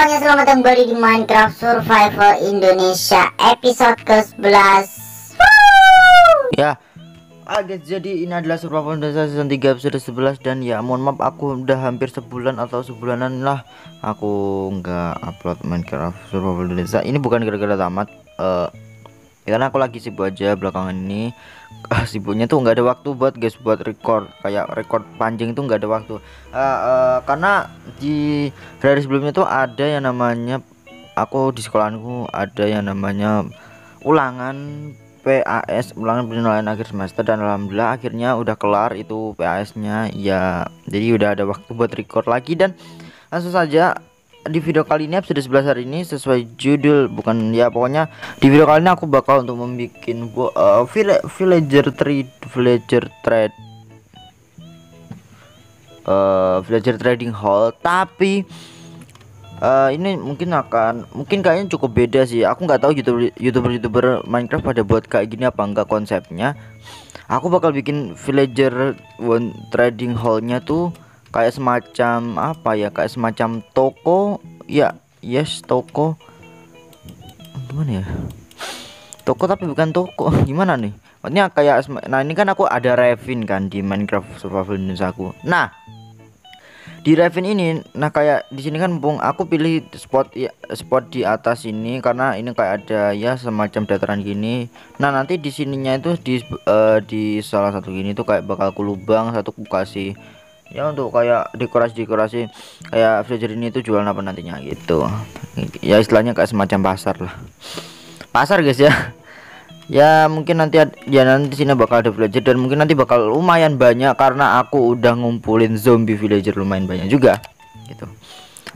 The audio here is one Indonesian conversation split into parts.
semuanya, selamat kembali di Minecraft Survival Indonesia episode ke-11 Ya. Ah guys, jadi ini adalah Survival Indonesia season 3 episode 11 Dan ya mohon maaf aku udah hampir sebulan atau sebulanan lah Aku nggak upload Minecraft Survival Indonesia. Ini bukan gara-gara tamat uh, ya Karena aku lagi sibuk aja belakangan ini. Uh, Sibuknya tuh nggak ada waktu buat guys buat record. Kayak record panjang itu nggak ada waktu. Uh, uh, Karena di hari sebelumnya tuh ada yang namanya Aku di sekolahanku ada yang namanya ulangan PAS ulangan penilaian akhir semester dan alhamdulillah akhirnya udah kelar itu PAS-nya ya jadi udah ada waktu buat record lagi dan langsung saja di video kali ini episode 11 hari ini sesuai judul bukan ya pokoknya di video kali ini aku bakal untuk membuat uh, villager trade villager trade uh, villager trading hall. Tapi uh, ini mungkin akan mungkin kayaknya cukup beda sih. Aku nggak tahu youtuber youtuber youtuber Minecraft pada buat kayak gini apa enggak konsepnya. Aku bakal bikin villager one trading hallnya tuh kayak semacam apa ya? Kayak semacam toko? Ya yes toko. Gimana ya? Toko tapi bukan toko. Gimana nih? Maksudnya kayak nah ini kan aku ada Revin kan di Minecraft Survival Indonesia aku. Nah di Raven ini nah kayak di sini kan bung aku pilih spot ya, spot di atas ini karena ini kayak ada ya semacam dataran gini. Nah nanti di sininya itu di uh, di salah satu gini tuh kayak bakal aku lubang satu aku kasih ya untuk kayak dekorasi-dekorasi kayak villager ini tuh jualan apa nantinya gitu. Ya istilahnya kayak semacam pasar lah. Pasar guys ya. Ya mungkin nanti ya nanti sini bakal ada villager dan mungkin nanti bakal lumayan banyak karena aku udah ngumpulin zombie villager lumayan banyak juga gitu.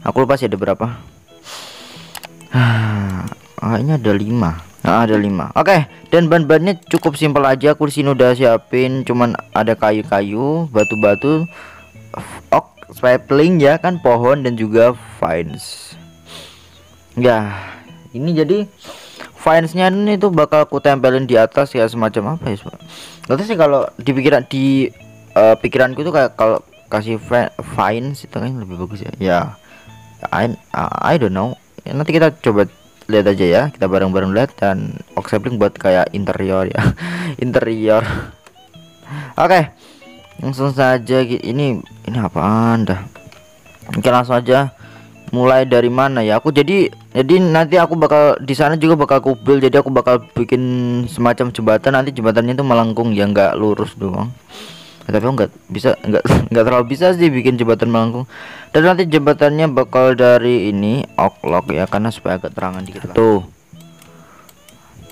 Aku lupa sih ada berapa. Ah ini ada lima. Nah, ada lima. Oke okay. dan bahan-bahannya cukup simpel aja. Sini udah siapin cuman ada kayu-kayu batu-batu ok sapling ya kan pohon dan juga vines. Ya ini jadi fansnya ini tuh bakal aku tempelin di atas ya semacam apa ya Nanti sih kalau di pikiran di uh, pikiranku tuh kayak kalau kasih fines itu kan lebih bagus ya. Ya I, I don't know. Ya, nanti kita coba lihat aja ya kita bareng-bareng lihat dan oxabling buat kayak interior ya. Interior. Oke. okay. Langsung saja ini ini apaan dah? Mungkin langsung aja. Mulai dari mana ya? Aku jadi jadi nanti aku bakal di sana juga bakal kubel jadi aku bakal bikin semacam jembatan. Nanti jembatannya itu melengkung ya nggak lurus doang. Ya, tapi nggak bisa nggak nggak terlalu bisa sih bikin jembatan melengkung. Dan nanti jembatannya bakal dari ini oklok ya karena supaya agak terangan dikit tuh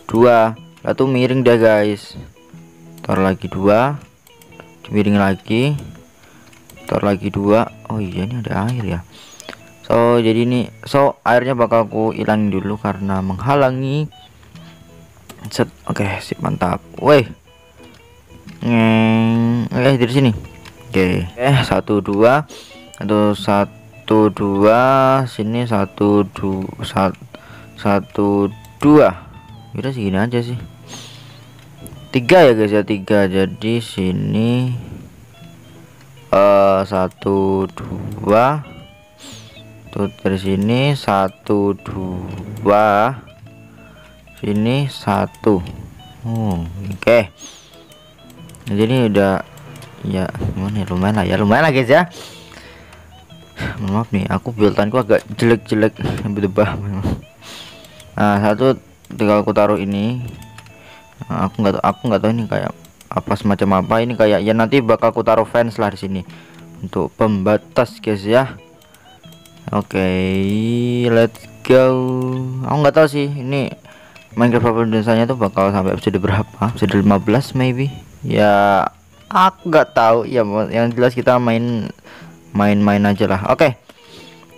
dua. Satu miring deh guys. Taruh lagi dua miring lagi. Taruh lagi dua. Oh iya ini ada air ya. So jadi ini so airnya bakal aku hilangin dulu karena menghalangi. Set oke okay, sip mantap. Woi ngeng eh dari sini. Oke. Okay. eh satu dua. Atau satu dua. Sini satu dua satu, satu dua. Udah segini aja sih tiga ya guys ya. Tiga. Jadi sini uh, satu dua. Tuh dari sini satu dua. Sini satu. Oh, oke. Okay. jadi ini udah ya gimana ya? Lumayan lah ya. Lumayan lah guys ya. Maaf nih aku buildanku agak jelek-jelek. Berubah nah satu tinggal aku taruh ini nah, aku nggak aku nggak tahu ini kayak apa semacam apa ini kayak ya nanti bakal aku taruh fans lah di sini untuk pembatas guys ya Oke, okay, let's go. Aku nggak tahu sih ini Minecraft Indonesia tuh bakal sampai episode berapa? Episode 15 maybe. Ya, aku nggak tahu. Ya, yang jelas kita main main-main aja lah. Oke.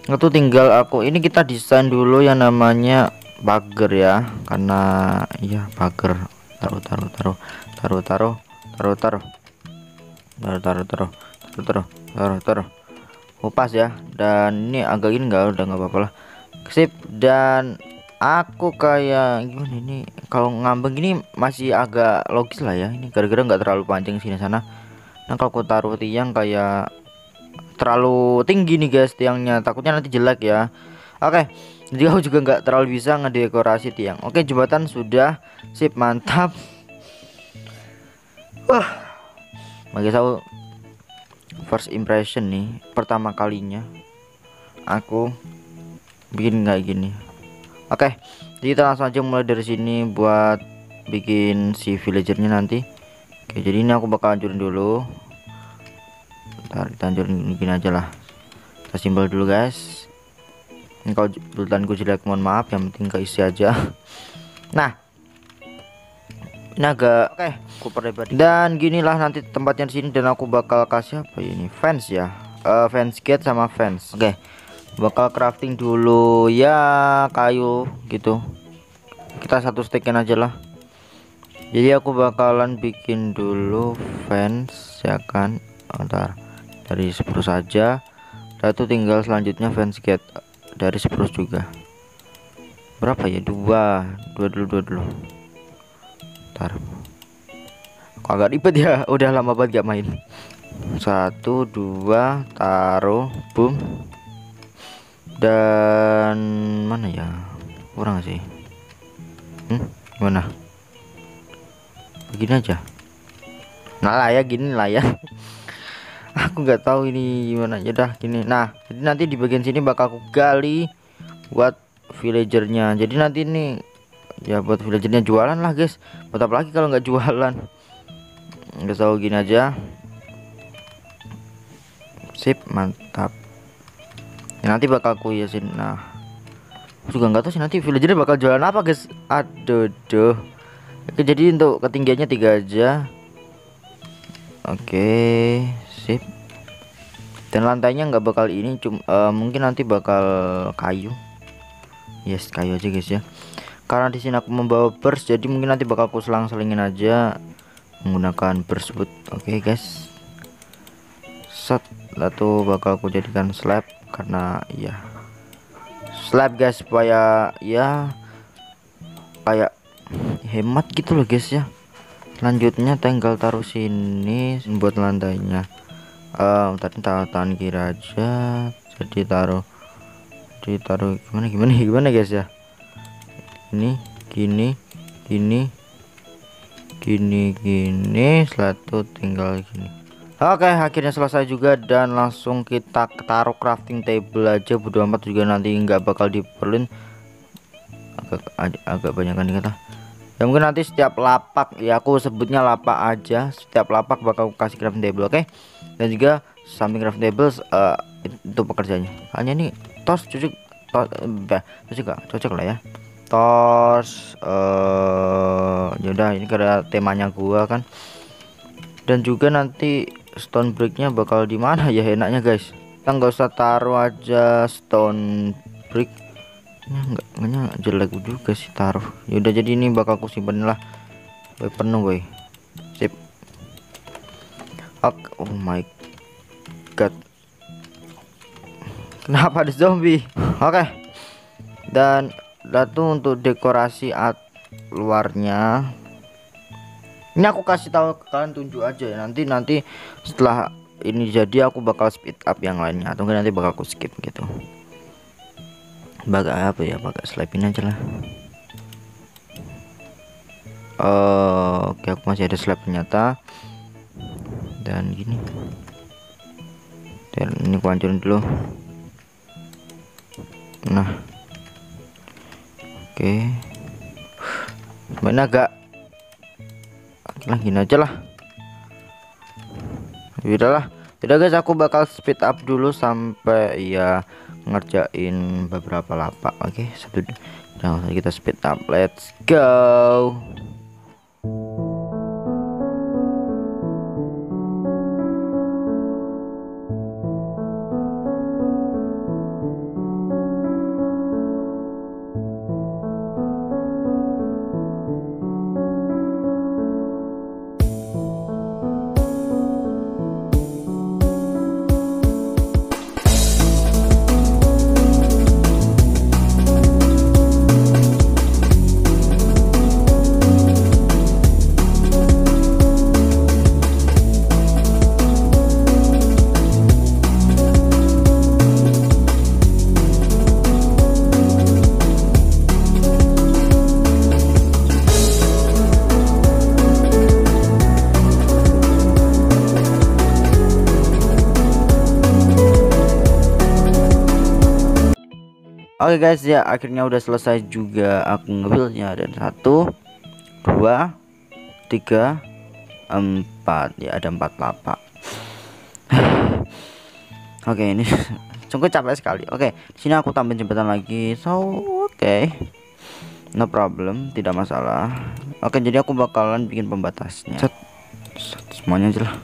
Okay. Itu tinggal aku. Ini kita desain dulu yang namanya pagar ya, karena ya pagar. Taruh, taruh, taruh, taruh, taruh, taruh, taruh, taruh, taruh, taruh, taruh, taruh, taruh kupas ya. Dan ini agak ini enggak udah nggak apa-apa lah. Sip. Dan aku kayak gimana ini? Kalau ngambang ini masih agak logis lah ya. Ini gara-gara nggak terlalu panjang sini sana. Nah kalau aku taruh tiang kayak terlalu tinggi nih guys tiangnya. Takutnya nanti jelek ya. Oke. jadi aku juga nggak terlalu bisa ngedekorasi tiang. Oke jembatan sudah. Sip mantap. Wah. Bagi saya first impression nih pertama kalinya aku bikin kayak gini. Oke jadi kita langsung aja mulai dari sini buat bikin si villagernya nanti. Oke jadi ini aku bakal hancurin dulu. Ntar kita hancurin gini aja lah. Kita simbol dulu guys Ini kalau bulletanku jelek mohon maaf yang penting keisi aja. Nah. Ini agak Oke. aku perlebar Dan ginilah nanti tempatnya di sini dan aku bakal kasih apa ini fence ya. Uh, Fence gate sama fence Oke. Bakal crafting dulu. Ya kayu gitu. Kita satu stackin aja lah. Jadi aku bakalan bikin dulu fence ya kan? Ntar dari spruce saja. Itu tinggal selanjutnya fence gate dari spruce juga. Berapa ya? Dua. Dua dulu dua dulu. Ntar. Kok agak ribet ya? Udah lama banget gak main. Satu dua taruh boom. Dan mana ya? Kurang sih. Hmm, gimana? Begini aja. Nah lah ya gini lah ya aku nggak tahu ini gimana. Ya dah gini. Nah jadi nanti di bagian sini bakal aku gali buat villagernya. Jadi nanti ini ya buat villagernya jualan lah guys. Buat apa lagi kalau nggak jualan? Nggak tahu gini aja. Sip mantap. Ya, nanti bakal aku ya sih nah juga nggak tahu sih nanti villagernya bakal jualan apa guys. Aduh duh. Oke jadi untuk ketinggiannya tiga aja. Oke sip. Dan lantainya nggak bakal ini cuma uh, mungkin nanti bakal kayu. Yes kayu aja guys ya. Karena di sini aku membawa burst jadi mungkin nanti bakal aku selang-selingin aja menggunakan burst oke okay, guys. Set. Lalu bakal aku jadikan slab karena ya slab guys supaya ya kayak hemat gitu loh guys ya. Selanjutnya tinggal taruh sini buat lantainya uh, tadi taruh tangan kiri aja jadi taruh ditaruh gimana gimana gimana guys ya? Ini gini gini gini gini selalu tinggal gini. Oke akhirnya selesai juga dan langsung kita taruh crafting table aja bodo amat juga nanti nggak bakal diperluin. Agak agak banyak kan kata ya mungkin nanti setiap lapak ya aku sebutnya lapak aja. Setiap lapak bakal kasih crafting table oke? Okay? dan juga samping crafting table uh, itu pekerjaannya. Hanya ini tos cocok tos eh, cocok gak cocok lah ya. Tos uh, yaudah ini karena temanya gua kan. Dan juga nanti stone bricknya bakal di mana? Ya enaknya guys. Kita nggak usah taruh aja stone brick nggak nggak jelek juga sih taruh. Yaudah jadi ini bakal aku simpen lah. Boy penuh boy. Sip. Oh my god. Kenapa ada zombie? Oke okay. dan lalu untuk dekorasi at luarnya. Ini aku kasih tahu ke kalian tunjuk aja ya. Nanti nanti setelah ini jadi aku bakal speed up yang lainnya. Atau nanti bakal aku skip gitu baga apa ya? Baga slapin aja lah. Oke aku masih ada slab nyata. Dan gini. Dan ini aku dulu. Nah. Oke. Mana agak? Lah gini aja lah. Udahlah udah guys aku bakal speed up dulu sampai ya ngerjain beberapa lapak oke? Okay, satu nah kita speed up let's go Oke guys ya akhirnya udah selesai juga aku ngebuildnya. Dan satu dua tiga empat. Ya ada empat lapak. Oke ini sungguh capek sekali. Oke sini aku tambahin jembatan lagi. So oke. Okay. no problem tidak masalah. Oke jadi aku bakalan bikin pembatasnya. Set, set, semuanya aja lah.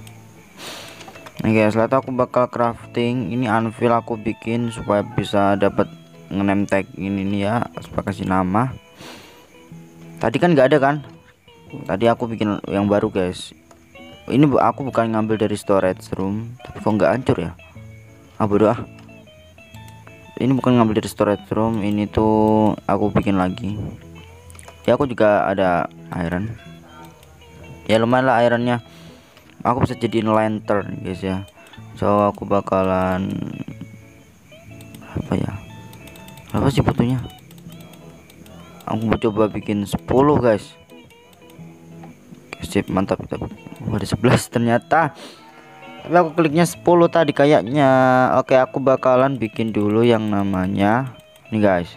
Oke setelah itu aku bakal crafting. Ini anvil aku bikin supaya bisa dapat ngenem tag ini nih ya supaya kasih nama. Tadi kan nggak ada kan? Tadi aku bikin yang baru guys. Ini aku bukan ngambil dari storage room tapi kok nggak hancur ya? Ah bodoh ah. Ini bukan ngambil dari storage room ini tuh aku bikin lagi. Ya aku juga ada iron. Ya lumayan lah ironnya. Aku bisa jadiin lantern guys ya. So aku bakalan apa ya apa sih fotonya? Aku mau coba bikin 10 guys. Sip mantap kita ada 11 ternyata. Tapi aku kliknya 10 tadi kayaknya. Oke aku bakalan bikin dulu yang namanya nih guys.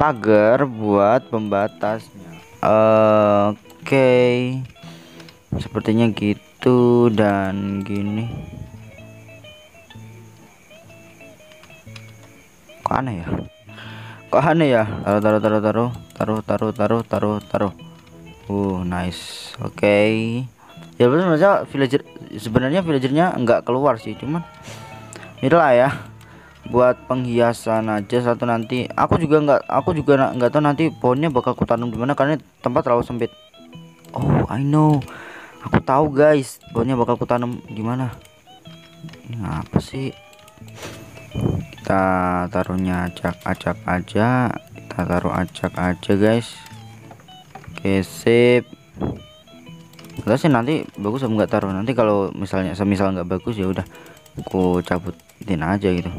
Pagar buat pembatasnya. Oke. Sepertinya gitu dan gini kok aneh ya? Kok aneh ya? Taruh taruh taruh taruh. Taruh taruh taruh taruh uh nice. Oke. Okay. ya sebenarnya villager sebenarnya villagernya enggak keluar sih cuman itulah ya. Buat penghiasan aja satu nanti. Aku juga enggak aku juga enggak tahu nanti pohonnya bakal kutanam di mana karena tempat terlalu sempit. Oh I know. Aku tahu guys pohonnya bakal kutanam di mana. Ini apa sih kita taruhnya acak-acak aja. Kita taruh acak aja guys. Oke sip. Kita sih nanti bagus apa nggak taruh? Nanti kalau misalnya semisal nggak bagus ya udah aku cabutin aja gitu.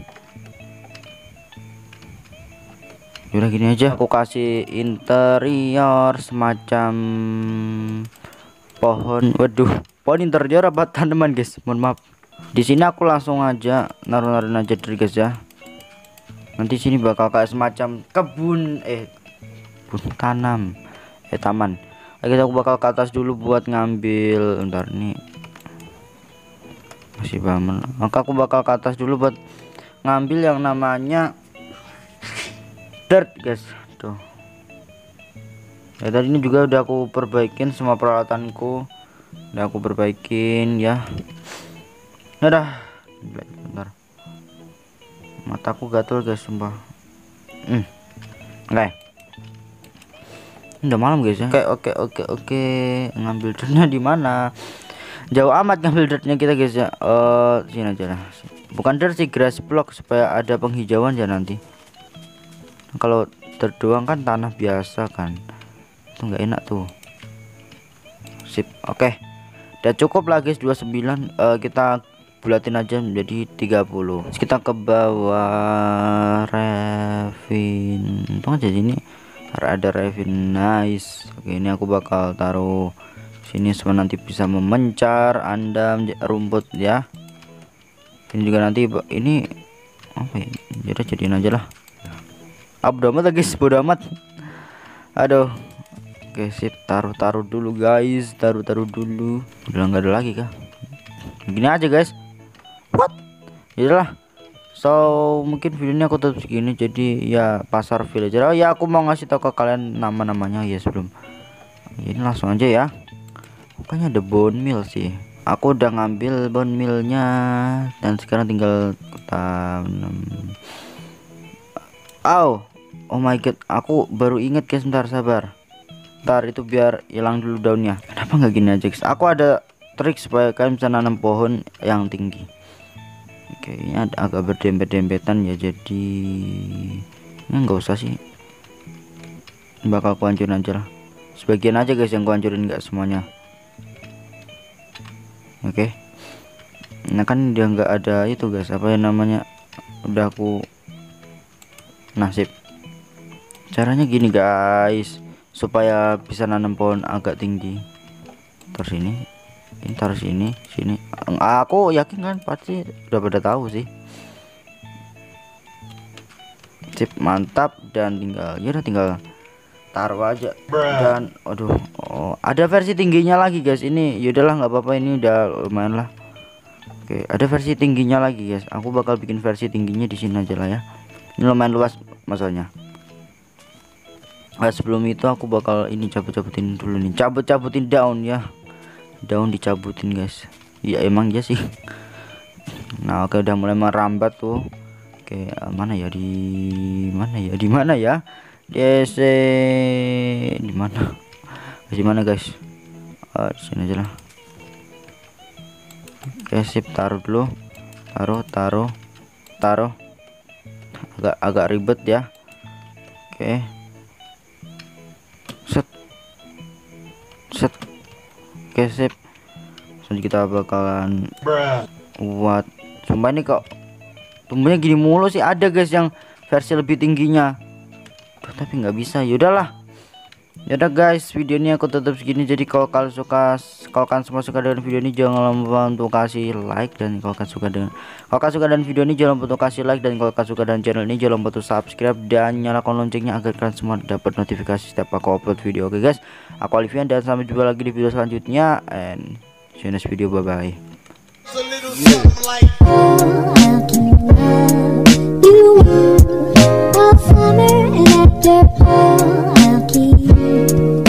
Ya udah gini aja. Aku kasih interior semacam pohon. Waduh pohon interior apa tanaman guys? Mohon maaf. Di sini aku langsung aja naruh-naruh aja dulu guys ya nanti sini bakal kayak semacam kebun eh kebun tanam eh taman. Lagi aku bakal ke atas dulu buat ngambil ntar nih masih bangun. Maka aku bakal ke atas dulu buat ngambil yang namanya dirt guys. Tuh. Ya tadi ini juga udah aku perbaikin semua peralatanku. Udah aku perbaikin ya. Udah bentar mataku gatel guys sumpah. Hmm. oke. Udah malam guys ya. Oke oke oke oke. Ngambil dirtnya di mana? Jauh amat ngambil dirtnya kita guys ya. Uh, sini aja lah. Bukan dirt sih grass block supaya ada penghijauan ya nanti. Kalau terdoang kan tanah biasa kan. Itu nggak enak tuh. Sip oke. Okay. udah cukup lagi 29 uh, kita bulatin aja menjadi 30 Terus kita ke bawah Revin. Untung aja sini ada Revin. Nice. Oke ini aku bakal taruh sini semua nanti bisa memencar anda rumput ya. Ini juga nanti ini apa ya? Jadi jadiin aja lah. Bodo amat guys bodo amat. Aduh. Oke sip. Taruh taruh dulu guys. Taruh taruh dulu. Udah nggak ada lagi kah? Gini aja guys itulah so mungkin videonya aku tutup segini. Jadi ya pasar villager oh ya aku mau ngasih tahu ke kalian nama-namanya. Ya sebelum. Ini langsung aja ya. Bukannya ada bone meal sih. Aku udah ngambil bone mealnya. Dan sekarang tinggal tanam oh oh my god. Aku baru inget guys. Sebentar sabar. Ntar itu biar hilang dulu daunnya. Kenapa nggak gini aja guys? Aku ada trik supaya kalian bisa nanam pohon yang tinggi kayaknya agak berdempet-dempetan ya jadi ini nggak usah sih. Bakal aku aja lah. Sebagian aja guys yang aku hancurin nggak semuanya. Oke. Okay. nah kan dia nggak ada itu guys apa yang namanya udah aku nasib. Caranya gini guys supaya bisa nanam pohon agak tinggi. Terus ini ini taruh sini. Sini aku yakin kan pasti udah pada tahu sih. Sip mantap. Dan tinggal ya udah tinggal taruh aja. Dan aduh oh, ada versi tingginya lagi guys. Ini yaudahlah nggak apa-apa. Ini udah lumayan lah. Oke ada versi tingginya lagi guys. Aku bakal bikin versi tingginya di sini aja lah ya. Ini lumayan luas masalahnya. Nah, sebelum itu aku bakal ini cabut-cabutin dulu nih. Cabut-cabutin daun ya daun dicabutin guys. Ya emang ya sih. Nah oke udah mulai merambat tuh. Oke mana ya? Di mana ya? Di mana ya? DC di mana? Di mana guys. Uh, di sini aja lah. Oke sip. Taruh dulu. Taruh taruh taruh. Agak agak ribet ya. Oke. Set. Set oke sip. Selanjutnya kita bakalan buat sumpah ini kok tumbuhnya gini mulu sih. Ada guys yang versi lebih tingginya. Tapi nggak bisa. Yaudahlah Yaudah guys, video ini aku tutup segini. Jadi kalau kalian suka, kalau kalian semua suka dengan video ini, jangan lupa untuk kasih like dan kalau kalian suka dengan, kalau kalian suka dengan video ini, jangan lupa untuk kasih like dan kalau kalian suka dengan channel ini, jangan lupa untuk subscribe dan nyalakan loncengnya agar kalian semua dapat notifikasi setiap aku upload video. Oke okay guys, aku Olivia dan sampai jumpa lagi di video selanjutnya and see you next video. Bye bye.